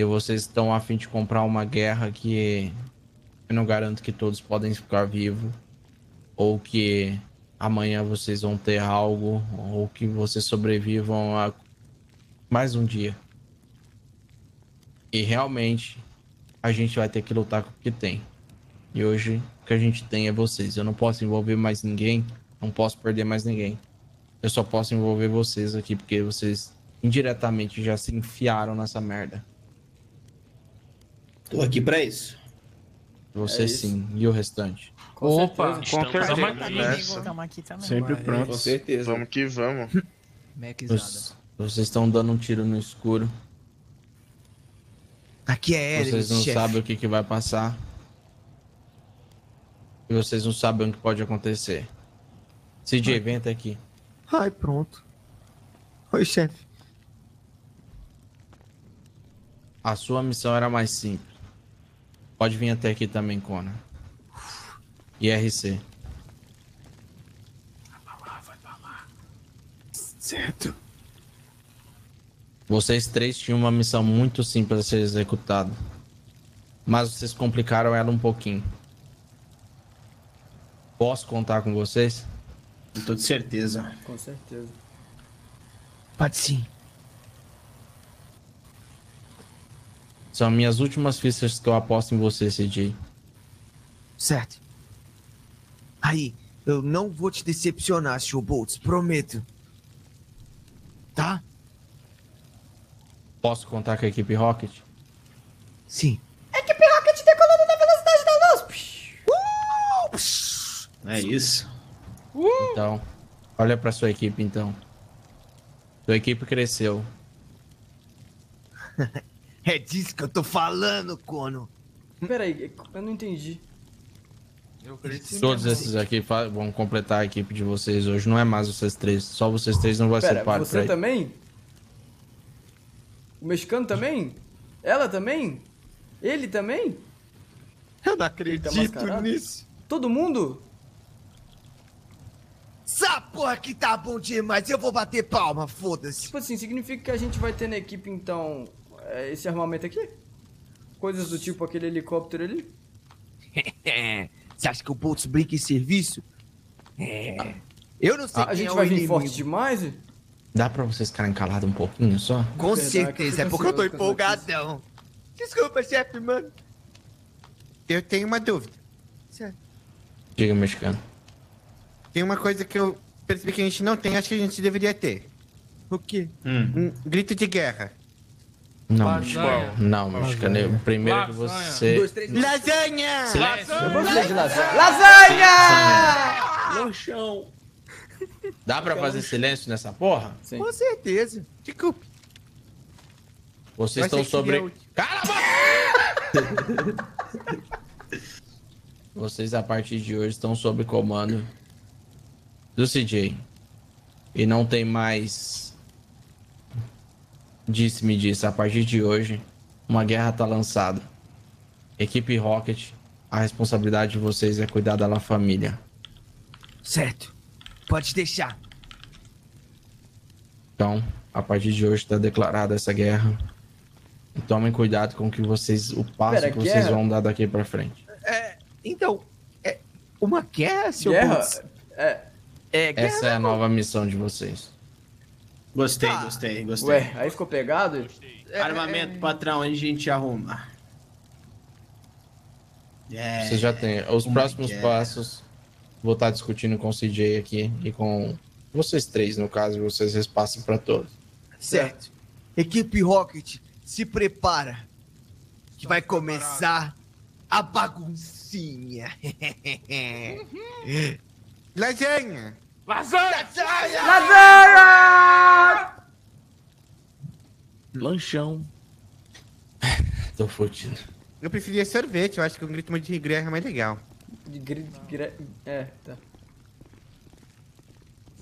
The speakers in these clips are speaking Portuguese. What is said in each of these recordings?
E vocês estão a fim de comprar uma guerra que eu não garanto que todos podem ficar vivos. Ou que amanhã vocês vão ter algo. Ou que vocês sobrevivam a mais um dia. E realmente a gente vai ter que lutar com o que tem. E hoje o que a gente tem é vocês. Eu não posso envolver mais ninguém. Não posso perder mais ninguém. Eu só posso envolver vocês aqui porque vocês indiretamente já se enfiaram nessa merda. Tô aqui pra isso. Você É isso. sim. E o restante? Com Opa, certeza. com certeza. Tamo aqui. também. Sempre Com pronto. certeza. Vamos que vamos. Os- Vocês estão dando um tiro no escuro. Aqui é Eren, Vocês não chefe. sabem o que, que vai passar. E vocês não sabem o que pode acontecer. CJ, vem até aqui. Ai, pronto. Oi, chefe. A sua missão era mais simples. Pode vir até aqui também, Conan. IRC. Certo. Vocês três tinham uma missão muito simples a ser executada. Mas vocês complicaram ela um pouquinho. Posso contar com vocês? Com toda certeza. Com certeza. Pode sim. São minhas últimas fichas que eu aposto em você, CJ. Certo. Aí, eu não vou te decepcionar, Sr. Boltz, prometo. Tá? Posso contar com a equipe Rocket? Sim. É isso. Então, olha pra sua equipe então. Sua equipe cresceu. É disso que eu tô falando, Cono. Pera aí, eu não entendi. Eu Todos mesmo. esses aqui vão completar a equipe de vocês hoje. Não é mais vocês três. Só vocês três não vai ser Pera, parte pra você também? O mexicano também? Ela também? Ele também? Eu não acredito acredito nisso. Todo mundo? Essa porra aqui tá bom demais. Eu vou bater palma, foda-se. Tipo assim, significa que a gente vai ter na equipe, então, esse armamento aqui? Coisas do tipo aquele helicóptero ali? Você acha que o Boltz brinca em serviço? É. Eu não sei A quem gente é o vai vir inimigo. forte demais? Dá pra vocês ficarem calados um pouquinho só? Com Verdade, certeza, é porque eu tô empolgadão. Desculpa, chefe, mano. Eu tenho uma dúvida. Diga, mexicano. Tem uma coisa que eu percebi que a gente não tem, acho que a gente deveria ter. O quê? Um grito de guerra. Não, Lasanha. mexicano. Não. Eu- Primeiro que Lasanha. você. Dois, três, Lasanha! Silêncio. Eu gostei de lasanha. Lasanha! Lanchão. Dá pra fazer silêncio nessa porra? Sim. Com certeza. Desculpe. Vocês estão sobre. Cala a boca! Vocês, a partir de hoje, estão sob comando do CJ. E não tem mais. Disse-me disse, a partir de hoje, uma guerra tá lançada. Equipe Rocket, a responsabilidade de vocês é cuidar da La família. Certo. Pode deixar. Então, a partir de hoje está declarada essa guerra. E tomem cuidado com que vocês. o passo Pera, que vocês guerra? vão dar daqui pra frente. Então, é uma guerra, Sr. Guerra? É. É, guerra. Essa é a nova missão de vocês. Gostei, Tá. gostei, gostei. Ué, aí ficou pegado? Armamento, patrão, onde a gente arruma? É. Vocês já têm. Os Uma próximos guerra. passos. Vou estar discutindo com o CJ aqui e com vocês três, no caso, vocês repassem pra todos. Certo. Equipe Rocket, se prepara. Que vai começar a baguncinha. Lasanha! Lasanha! Lanchão. Tô fudido. Eu preferia sorvete, eu acho que um grito de guerra é mais legal. De gri- gre- É, tá.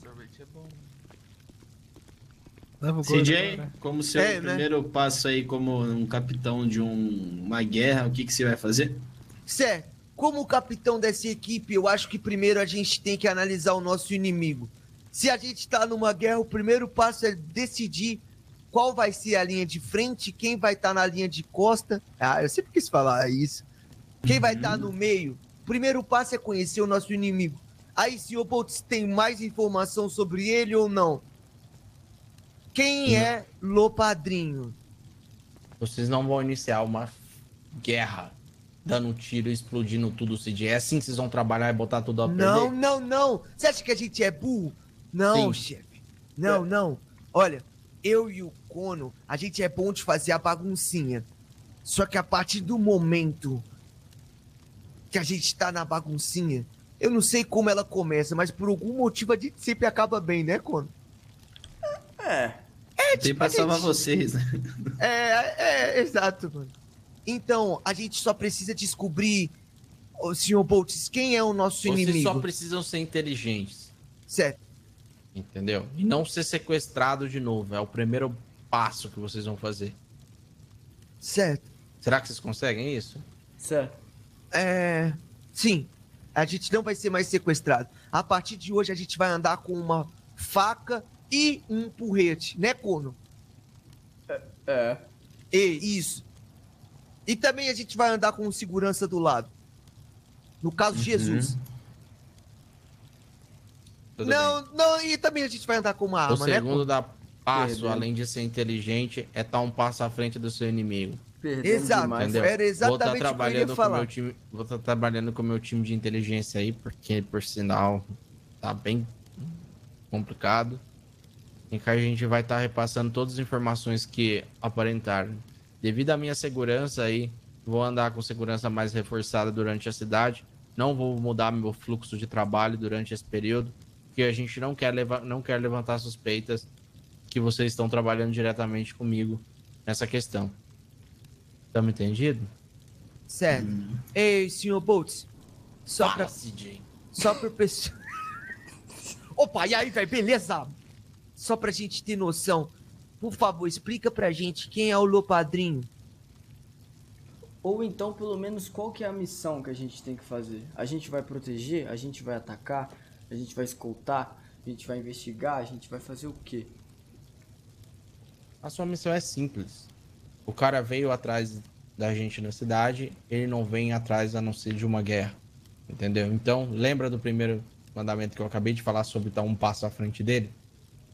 Sorvete é bom. Leva o CJ, agora. como seu É, né? primeiro passo aí como um capitão de um- uma guerra, o que, que você vai fazer? Certo. Como capitão dessa equipe, eu acho que primeiro a gente tem que analisar o nosso inimigo. Se a gente tá numa guerra, o primeiro passo é decidir qual vai ser a linha de frente, quem vai estar na linha de costa. Ah, eu sempre quis falar isso. Quem vai estar no meio. O primeiro passo é conhecer o nosso inimigo. Aí, senhor Boltz, tem mais informação sobre ele ou não? Quem é Lopadrinho? Vocês não vão iniciar uma guerra dando um tiro e explodindo tudo o CJ. É assim que vocês vão trabalhar e botar tudo a perder? Não, não, não. Você acha que a gente é burro? Não, Sim. chefe. Não, não. Olha, eu e o Cono, a gente é bom de fazer a baguncinha. Só que a partir do momento que a gente tá na baguncinha, eu não sei como ela começa, mas por algum motivo a gente sempre acaba bem, né, Cono? É. Tem pra a salvar gente- vocês, né? É, é, exato, mano. Então, a gente só precisa descobrir, senhor Boltz, quem é o nosso Vocês inimigo. só precisam ser inteligentes, Certo. entendeu? E não ser sequestrado de novo. É o primeiro passo que vocês vão fazer. Certo. Será que vocês conseguem isso? Certo. É. Sim. A gente não vai ser mais sequestrado. A partir de hoje a gente vai andar com uma faca e um porrete, né, Cono? É. E isso. E também a gente vai andar com segurança do lado. No caso, Jesus. Tudo Não, não, e também a gente vai andar com uma bem. O arma, né? segundo da passo, além de ser inteligente, é estar um passo à frente do seu inimigo. Perdemos Exato. demais. Entendeu? Era vou exatamente o eu ia trabalhando com o meu time, vou estar trabalhando com o meu time de inteligência aí, porque por sinal tá bem complicado. Em que a gente vai estar repassando todas as informações que aparentaram. Devido à minha segurança aí, vou andar com segurança mais reforçada durante a cidade. Não vou mudar meu fluxo de trabalho durante esse período, porque a gente não quer, leva não quer levantar suspeitas que vocês estão trabalhando diretamente comigo nessa questão. Estamos entendido? Certo. Ei, senhor Boltz. Só Fala, pra CJ. Só pra pessoa. Opa, e aí, velho, beleza? Só pra gente ter noção. Por favor, explica pra gente quem é o Lopadrinho. Ou então, pelo menos, qual que é a missão que a gente tem que fazer? A gente vai proteger? A gente vai atacar? A gente vai escoltar? A gente vai investigar? A gente vai fazer o quê? A sua missão é simples. O cara veio atrás da gente na cidade, ele não vem atrás a não ser de uma guerra. Entendeu? Então, lembra do primeiro mandamento que eu acabei de falar sobre estar um passo à frente dele?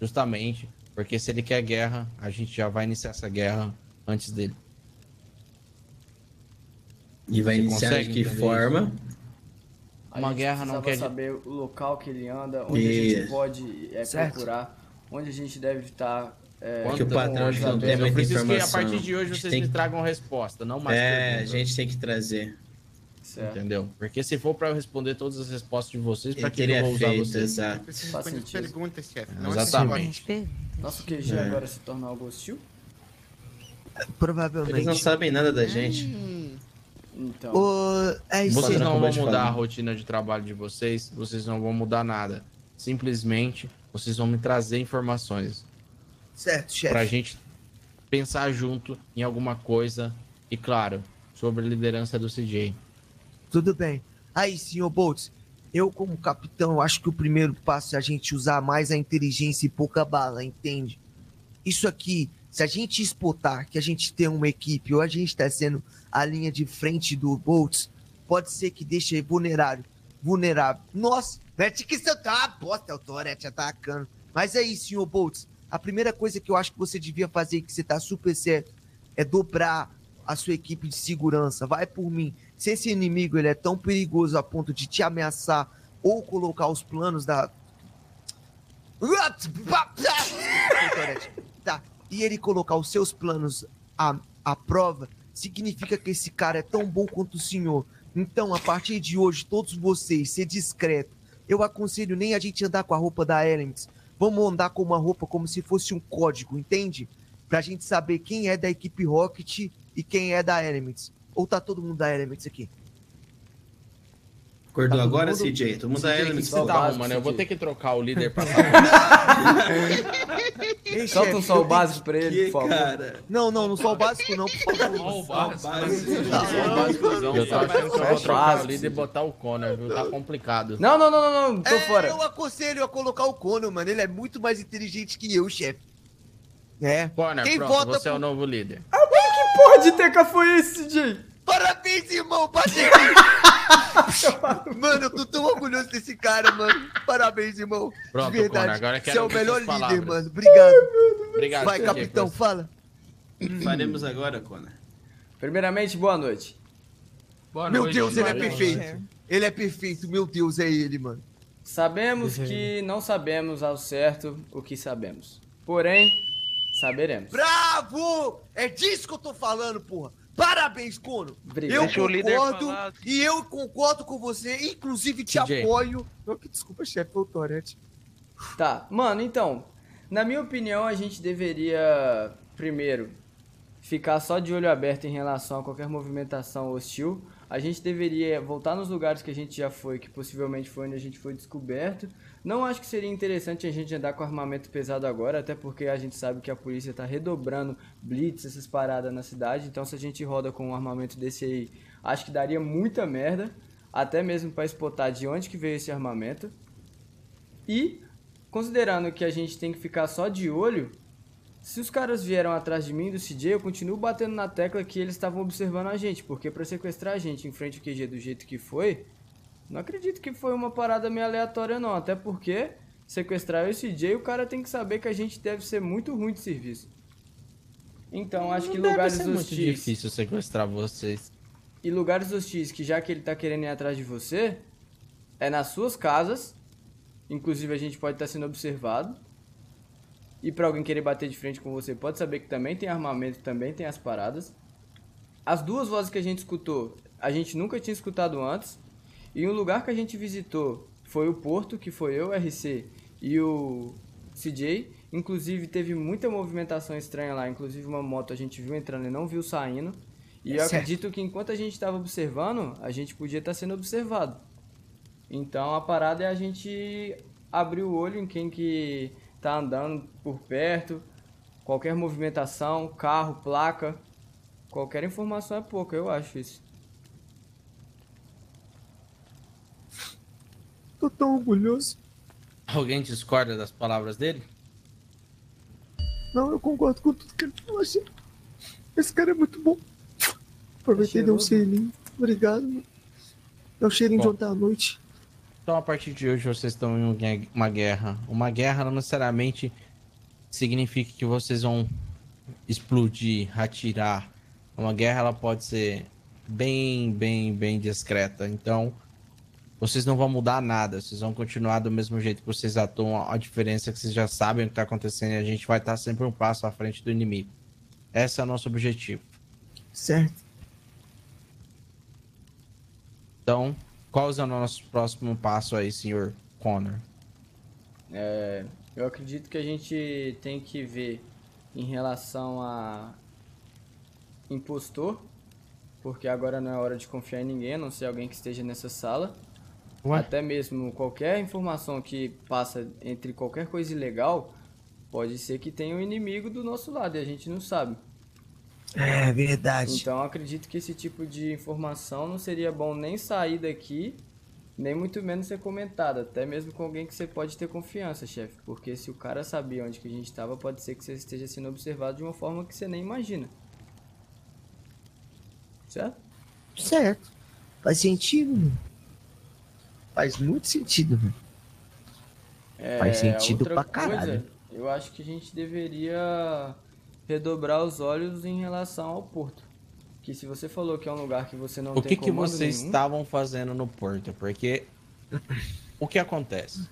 Justamente porque se ele quer guerra, a gente já vai iniciar essa guerra antes dele. E vai Você iniciar de que forma? A Uma guerra não quer- saber o local que ele anda, onde a gente Isso. pode é, procurar, onde a gente deve estar. É, que o patrão não tem abertos. Eu muita preciso que a informação. partir de hoje vocês me que- tragam resposta, não mais É, a gente tem que trazer. Certo. Entendeu? Porque se for pra eu responder todas as respostas de vocês, pra Ele que eu vou usar feito, vocês? exato. Faz sentido. perguntas, chefe. É, Não exatamente. Nosso QG É. agora se torna algo hostil? Provavelmente. Eles não sabem nada da gente. Então. Ô, é isso Vocês não vão mudar falar. a rotina de trabalho de vocês, vocês não vão mudar nada. Simplesmente, vocês vão me trazer informações Certo, pra chefe. gente pensar junto em alguma coisa e, claro, sobre a liderança do CJ. Tudo bem. Aí, senhor Boltz, eu como capitão, eu acho que o primeiro passo é a gente usar mais a inteligência e pouca bala, entende? Isso aqui, se a gente exportar que a gente tem uma equipe ou a gente tá sendo a linha de frente do Boltz, pode ser que deixe vulnerável. Vulnerável. Nossa, mete que você tá uma bosta, o Tourette atacando. Mas isso, senhor Boltz. A primeira coisa que eu acho que você devia fazer, que você tá super certo, é dobrar a sua equipe de segurança. Vai por mim. Se esse inimigo ele é tão perigoso a ponto de te ameaçar ou colocar os planos da. Tá. E ele colocar os seus planos à, à prova, significa que esse cara é tão bom quanto o senhor. Então, a partir de hoje, todos vocês, ser discreto. Eu aconselho nem a gente andar com a roupa da Elements. Vamos andar com uma roupa como se fosse um código, entende? Pra gente saber quem é da equipe Rocket e quem é da Elements. Ou tá todo mundo da Elements aqui? Acordou Tá agora, mundo- CJ? Todo mundo CJ, da Elements, tá favor. arrumando? Eu vou ter que trocar o líder pra Solta um sol básico pra ele, Que por favor. cara? Não, não, não sou o básico, não, por favor. Eu tô achando que eu vou trocar o básico, líder e botar o Connor, viu? Tá complicado. Não, não, não, não, não, tô É, fora. Eu aconselho a colocar o Conan, mano. Ele é muito mais inteligente que eu, chefe. É. Connor, Quem pronto, vota você é o novo líder. Porra de teca foi esse, DJ? Parabéns, irmão! Bate aqui! mano, eu tô tão orgulhoso desse cara, mano. Parabéns, irmão. Pronto, De verdade. Connor, agora Você é o melhor líder, palavras. mano. Obrigado. Obrigado. Vai, capitão, por- fala. Faremos agora, Connor. Primeiramente, boa noite. Boa Meu noite, Deus, ele é perfeito. Ele é perfeito, meu Deus, é ele, mano. Sabemos que não sabemos ao certo o que sabemos. Porém, saberemos. Bravo! É disso que eu tô falando, porra. Parabéns, Cono. Obrigado. Eu concordo e eu concordo com você, inclusive te TJ. apoio. Não, que desculpa, chefe, foi o Torete. Tá, mano, então, na minha opinião, a gente deveria, primeiro, ficar só de olho aberto em relação a qualquer movimentação hostil. A gente deveria voltar nos lugares que a gente já foi, que possivelmente foi onde a gente foi descoberto. Não acho que seria interessante a gente andar com armamento pesado agora, até porque a gente sabe que a polícia tá redobrando blitz, essas paradas na cidade. Então, se a gente roda com um armamento desse aí, acho que daria muita merda, até mesmo para spotar de onde que veio esse armamento. E considerando que a gente tem que ficar só de olho, se os caras vieram atrás de mim do CJ, eu continuo batendo na tecla que eles estavam observando a gente, porque pra sequestrar a gente em frente ao QG do jeito que foi, não acredito que foi uma parada meio aleatória não, até porque sequestrar eu e o CJ, o cara tem que saber que a gente deve ser muito ruim de serviço. Então, acho que Não deve lugares ser muito hostis difícil sequestrar vocês. e lugares hostis que já que ele tá querendo ir atrás de você, é nas suas casas. Inclusive a gente pode estar sendo observado. E pra alguém querer bater de frente com você, pode saber que também tem armamento, também tem as paradas. As duas vozes que a gente escutou, a gente nunca tinha escutado antes. E um lugar que a gente visitou foi o Porto, que foi eu, o RC e o CJ. Inclusive teve muita movimentação estranha lá, inclusive uma moto a gente viu entrando e não viu saindo. E eu Certo. acredito que enquanto a gente estava observando, a gente podia estar sendo observado. Então a parada é a gente abrir o olho em quem que tá andando por perto, qualquer movimentação, carro, placa, qualquer informação é pouca, eu acho isso. Tô tão orgulhoso. Alguém discorda das palavras dele? Não, eu concordo com tudo que ele falou. Achei... Esse cara é muito bom. Aproveitei e dei um selinho. Obrigado. mano. Dá um cheirinho de Bom. ontem à noite. Então, a partir de hoje, vocês estão em um uma guerra. Uma guerra não necessariamente significa que vocês vão explodir, atirar. Uma guerra, ela pode ser bem, bem, bem discreta. Então, vocês não vão mudar nada. Vocês vão continuar do mesmo jeito que vocês atuam. A diferença é que vocês já sabem o que está acontecendo e a gente vai estar sempre um passo à frente do inimigo. Esse é o nosso objetivo. Certo. Então, qual é o nosso próximo passo aí, senhor Connor? É, eu acredito que a gente tem que ver em relação a impostor, porque agora não é hora de confiar em ninguém, a não ser alguém que esteja nessa sala. Ué? Até mesmo qualquer informação que passa entre qualquer coisa ilegal, pode ser que tenha um inimigo do nosso lado e a gente não sabe. É verdade. Então eu acredito que esse tipo de informação não seria bom nem sair daqui, nem muito menos ser comentada, até mesmo com alguém que você pode ter confiança, chefe. Porque se o cara sabia onde que a gente estava, pode ser que você esteja sendo observado de uma forma que você nem imagina. Certo? Certo. Faz sentido, mano. Faz muito sentido, mano. É, Faz sentido pra caralho. eu acho que a gente deveria redobrar os olhos em relação ao porto. Que se você falou que é um lugar que você não O tem que, que comando vocês nenhum, estavam fazendo no porto? Porque o que acontece?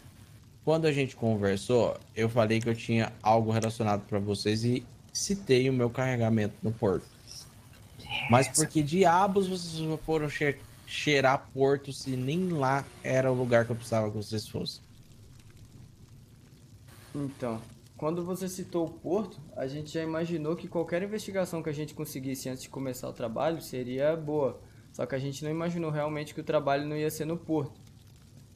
Quando a gente conversou, eu falei que eu tinha algo relacionado para vocês e citei o meu carregamento no porto. Mas por que diabos vocês foram che- cheirar porto se nem lá era o lugar que eu precisava que vocês fossem? Então, quando você citou o Porto, a gente já imaginou que qualquer investigação que a gente conseguisse antes de começar o trabalho seria boa. Só que a gente não imaginou realmente que o trabalho não ia ser no Porto.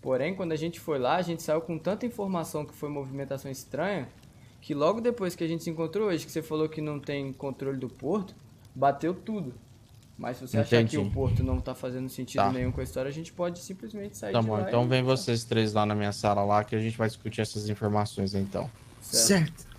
Porém, quando a gente foi lá, a gente saiu com tanta informação que foi movimentação estranha, que logo depois que a gente se encontrou hoje, que você falou que não tem controle do Porto, bateu tudo. Mas se você achar que Entendi. o Porto não tá fazendo sentido Tá. nenhum com a história, a gente pode simplesmente sair Tá de bom, lá então e- vem vocês três lá na minha sala lá que a gente vai discutir essas informações então. Certo. Certo.